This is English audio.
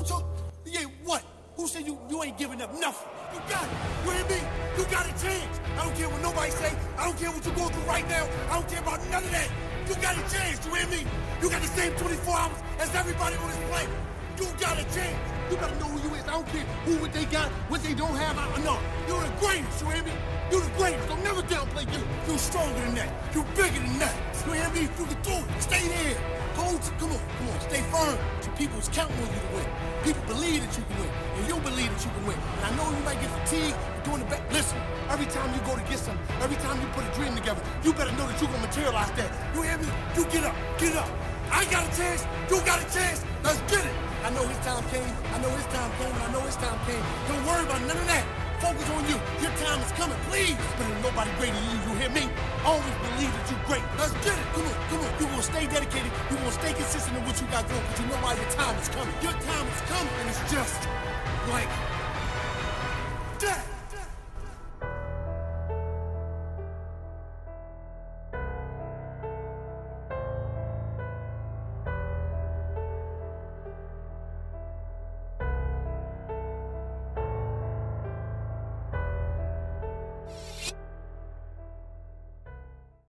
Who told? Yeah, what? Who said you, you ain't giving up nothing? You got it. You hear me? You got a chance. I don't care what nobody say. I don't care what you're going through right now. I don't care about none of that. You got a chance. You hear me? You got the same 24 hours as everybody on this planet. You got a chance. You better know who you is. I don't care who, what they got, what they don't have. I, no, you're the greatest. You hear me? You're the greatest. Don't never downplay you. You're stronger than that. You're bigger than that. You hear me? You can do it. Stay there. Hold. Come on. Come on. People's counting on you to win. People believe that you can win, and you believe that you can win. And I know you might get fatigued doing the best. Listen, every time you go to get something, every time you put a dream together, you better know that you're gonna materialize that. You hear me? You get up. Get up. I got a chance. You got a chance. Let's get it. I know his time came. I know his time came. And I know his time came. Don't worry about none of that. Focus on you. Your time is coming. Please. But nobody greater than you. You hear me? Always that you're great. Let's get it. Come on. Come on. You gonna stay dedicated. You gonna stay consistent in what you got going. Because you know why your time is coming. Your time is coming. And it's just like that.